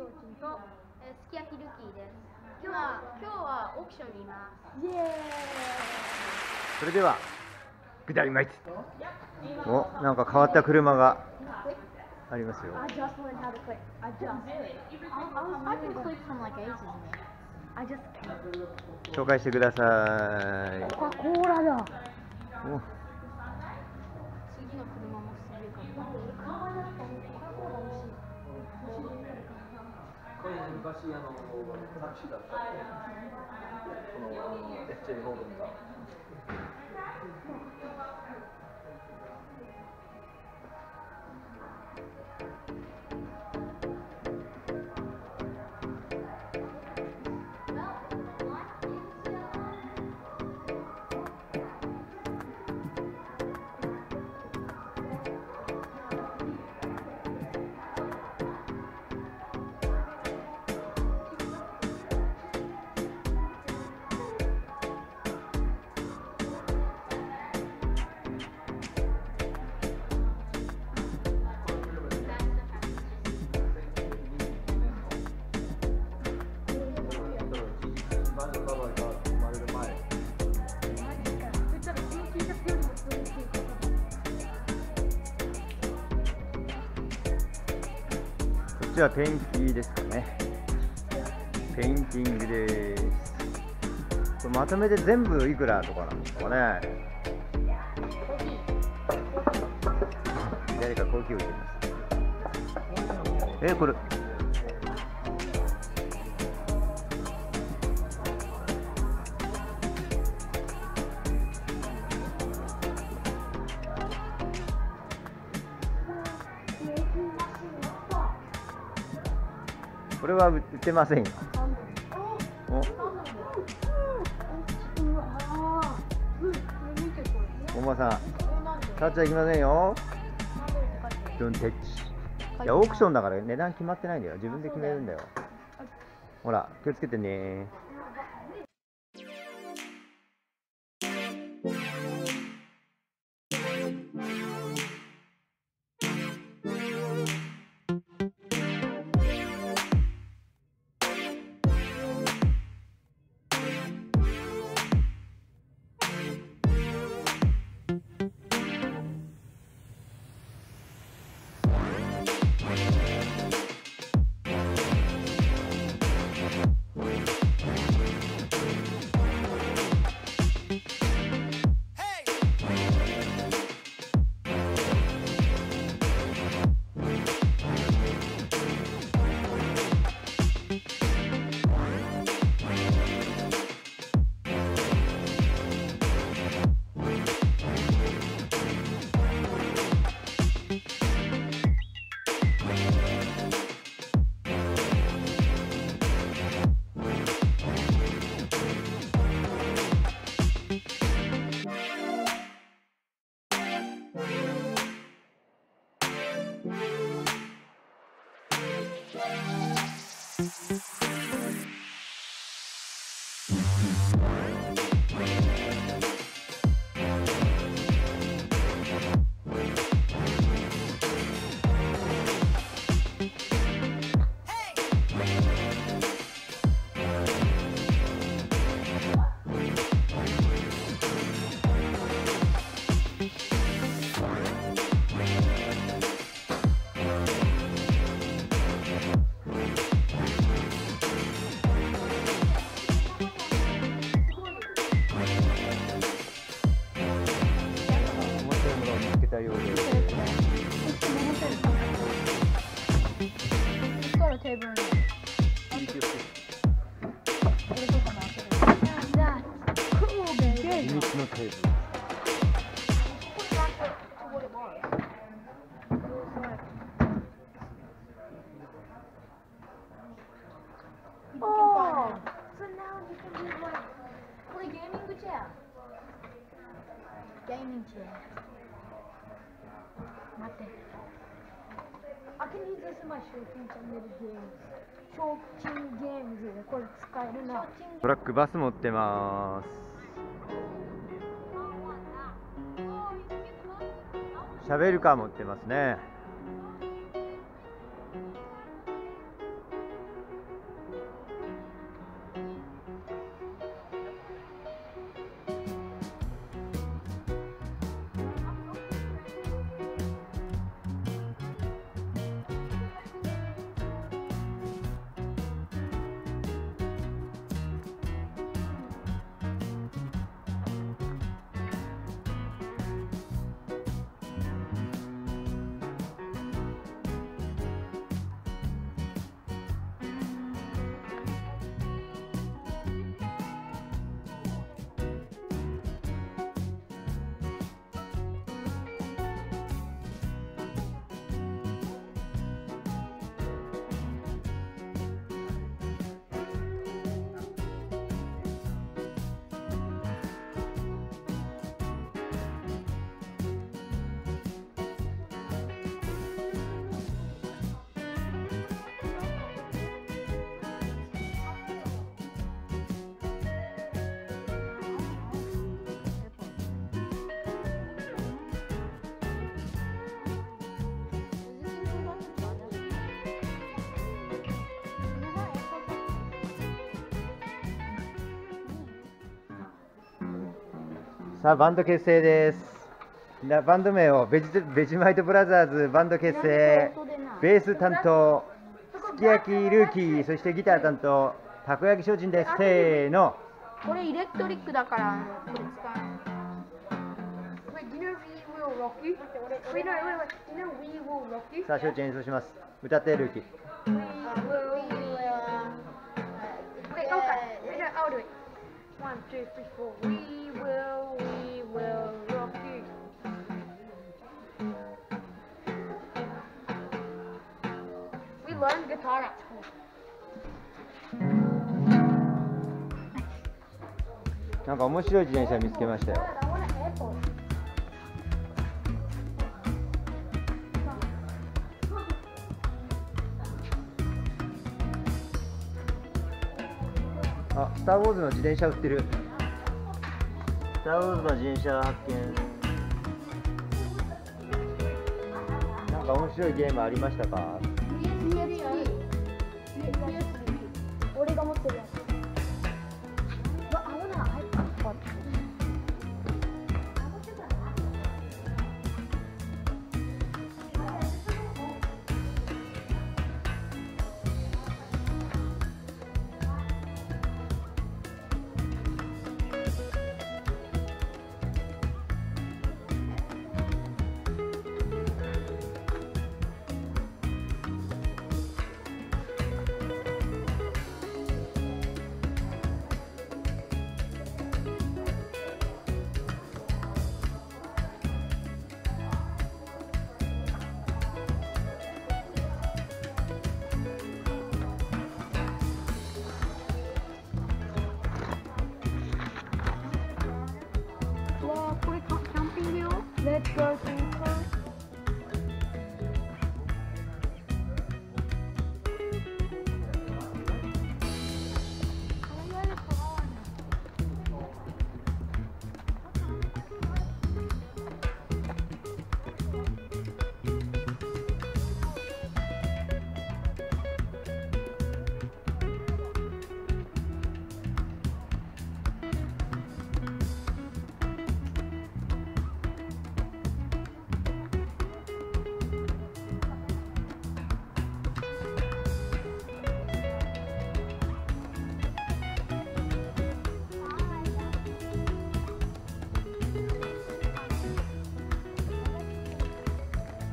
提灯と、えーすき焼きルキーです今は今日はオークションにいますイエーイそれでは下りまいおなんか変わった車がありますよ I just learned how to click. I just. I can click from like ages ago I just. 紹介してくださコカ・コーラだ。いお昔あのタクシーだったこのエッチェリホールが。バンドカバーが生まれる前こっちはペンキですかね。 painting です。これまとめて全部いくらとかなんですかね。誰かコーヒーを入れます。えこれこれは売ってませんよ。お。馬さんタッチはいきませんよ。ドンテッチいやオークションだから値段決まってないんだよ。自分で決めるんだよ。ほら気をつけてね I can use this in my shooting channel games. Shooting games でこれ使えるな。トラックバス持ってますシャベルカー持ってますねさあバンド結成です。バンド名をベジ,ベジマイトブラザーズバンド結成。ベース担当すき焼きルーキーそしてギター担当たこ焼き精進です。せーの。これエレクトリックだからさあ精進演奏します。歌ってルーキー。Wait, We will. Learned guitar at school. なんか面白い自転車見つけましたよ.あスター・ウォーズの自転車売ってるスター・ウォーズの自転車発見なんか面白いゲームありましたか？俺が持ってるやつ。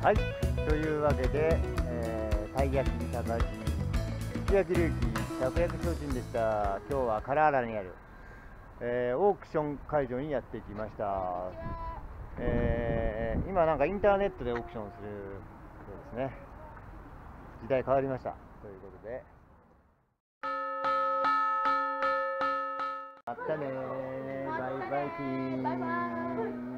はい、というわけで、えー、たい焼き高橋、すき焼きルーキー、たこ焼き精進でした。今日は唐原にある、えーオークション会場にやってきました。えー今なんかインターネットでオークションするそうですね。時代変わりました。ということで。またねバイバイキーバイバイ